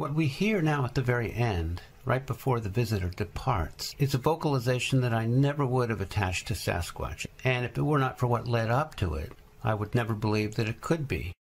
What we hear now at the very end, right before the visitor departs, is a vocalization that I never would have attached to Sasquatch. And if it were not for what led up to it, I would never believe that it could be.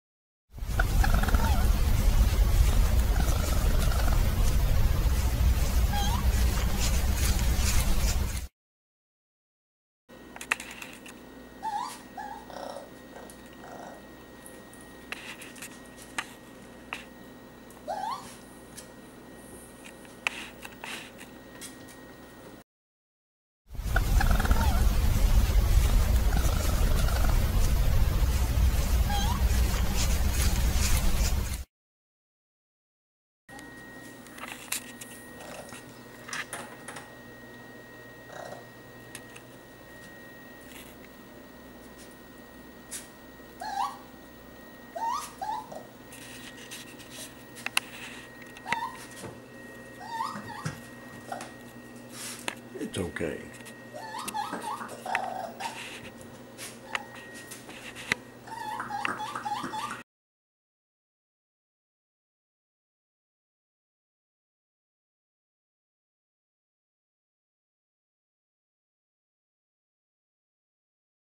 Okay.